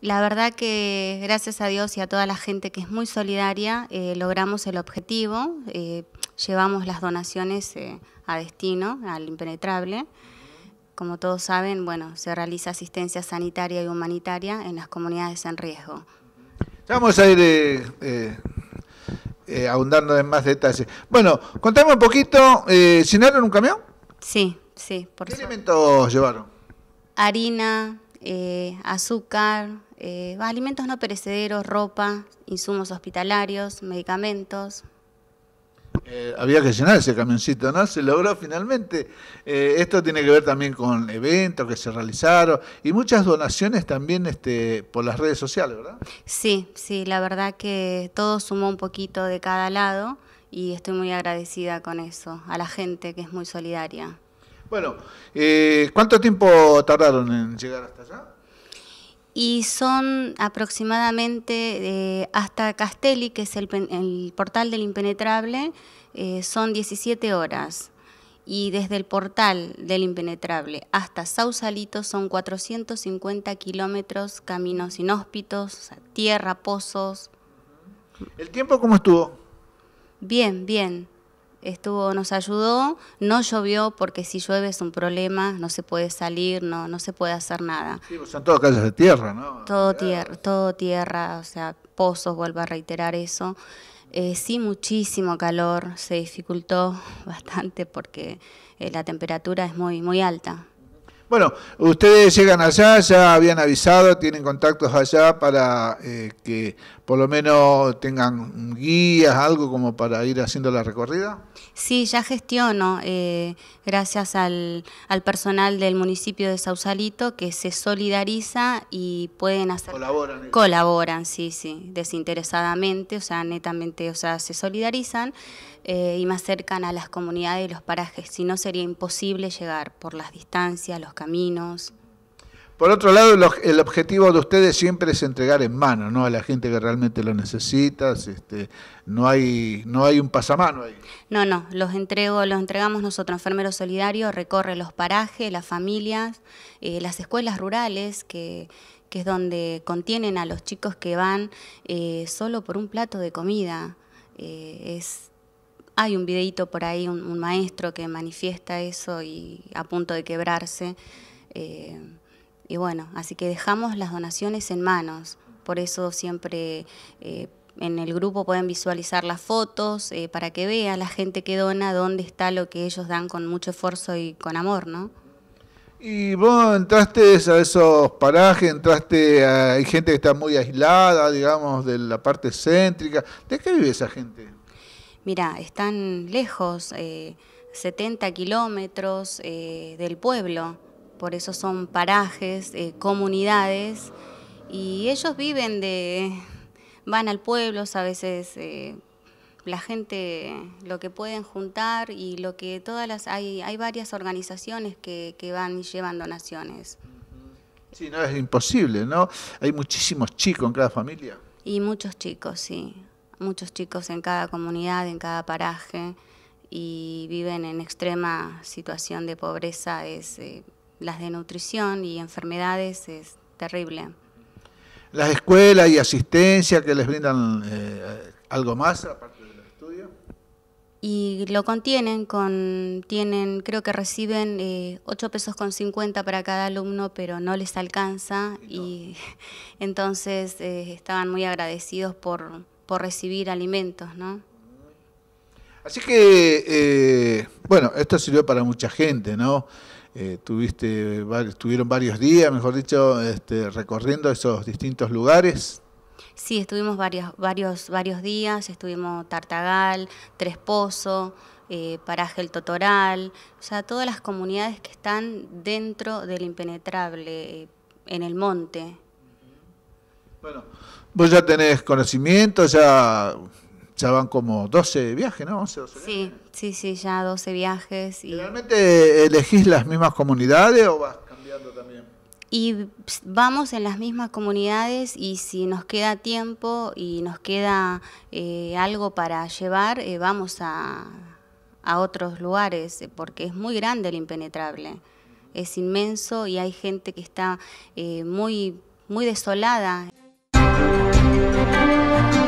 La verdad que gracias a Dios y a toda la gente que es muy solidaria, eh, logramos el objetivo, eh, llevamos las donaciones eh, a destino, al impenetrable. Como todos saben, bueno, se realiza asistencia sanitaria y humanitaria en las comunidades en riesgo. vamos a ir ahondando en más detalles. Bueno, contame un poquito, ¿llenaron un camión? Sí, sí. Por ¿Qué alimentos llevaron? Harina, azúcar, eh, alimentos no perecederos, ropa, insumos hospitalarios, medicamentos. Eh, había que llenar ese camioncito, ¿no? Se logró finalmente. Eh, esto tiene que ver también con eventos que se realizaron y muchas donaciones también este, por las redes sociales, ¿verdad? Sí, sí, la verdad que todo sumó un poquito de cada lado y estoy muy agradecida con eso, a la gente que es muy solidaria. Bueno, ¿cuánto tiempo tardaron en llegar hasta allá? Y son aproximadamente eh, hasta Castelli, que es el, portal del impenetrable, eh, son 17 horas. Y desde el portal del impenetrable hasta Sausalito son 450 kilómetros, caminos inhóspitos, tierra, pozos. ¿El tiempo cómo estuvo? Bien, bien estuvo, nos ayudó, no llovió porque si llueve es un problema, no se puede salir, no, no se puede hacer nada. Sí, pues son todas calles de tierra, ¿no? Todo tierra, todo tierra, o sea, pozos, vuelvo a reiterar eso. Eh, sí, muchísimo calor, se dificultó bastante porque eh, la temperatura es muy, muy alta. Bueno, ustedes llegan allá, ya habían avisado, tienen contactos allá para eh, que por lo menos tengan guías, algo como para ir haciendo la recorrida. Sí, ya gestiono, eh, gracias al, al, personal del municipio de Sausalito que se solidariza y pueden hacer... Colaboran. Colaboran, sí, sí, desinteresadamente, o sea, netamente, o sea, se solidarizan eh, y me acercan a las comunidades y los parajes, si no sería imposible llegar por las distancias, los caminos. Por otro lado, el objetivo de ustedes siempre es entregar en mano, ¿no? A la gente que realmente lo necesita, este, no hay, no hay un pasamano ahí. No, no, los entrego, los entregamos nosotros, enfermeros solidarios, recorre los parajes, las familias, eh, las escuelas rurales que, que es donde contienen a los chicos que van eh, solo por un plato de comida. es hay un videito por ahí, un, maestro que manifiesta eso y a punto de quebrarse. Eh, y bueno, así que dejamos las donaciones en manos. Por eso siempre eh, en el grupo pueden visualizar las fotos eh, para que vea la gente que dona dónde está lo que ellos dan con mucho esfuerzo y con amor, ¿no? Y vos entraste a esos parajes, entraste, hay gente que está muy aislada, digamos, de la parte céntrica. ¿De qué vive esa gente? Mira, están lejos, 70 eh, kilómetros eh, del pueblo, por eso son parajes, eh, comunidades, y ellos viven de, van al pueblo, a veces la gente lo que pueden juntar y lo que todas las, hay, hay varias organizaciones que, que van y llevan donaciones. Sí, no es imposible, ¿no? Hay muchísimos chicos en cada familia. Y muchos chicos, sí muchos chicos en cada comunidad, en cada paraje, y viven en extrema situación de pobreza, es eh, las de nutrición y enfermedades es terrible. Las escuelas y asistencia que les brindan eh, algo más aparte del estudio. Y lo contienen con, tienen, creo que reciben eh, 8 pesos con 50 para cada alumno, pero no les alcanza y entonces eh, estaban muy agradecidos por, por recibir alimentos, ¿no? Así que, eh, bueno, esto sirvió para mucha gente, ¿no? Eh, tuviste, estuvieron varios días, mejor dicho, este, recorriendo esos distintos lugares. Sí, estuvimos varios, varios, varios días, estuvimos Tartagal, Tres Pozos, eh, Paraje el Totoral, o sea, todas las comunidades que están dentro del impenetrable, en el monte. Bueno, Vos ya tenés conocimiento, ya, ya van como 12 viajes, ¿no? sí, sí, sí, ya 12 viajes. Y... ¿Realmente elegís las mismas comunidades o vas cambiando también? Y vamos en las mismas comunidades y si nos queda tiempo y nos queda eh, algo para llevar, eh, vamos a, a otros lugares, porque es muy grande el impenetrable, es inmenso y hay gente que está eh, muy muy desolada. Música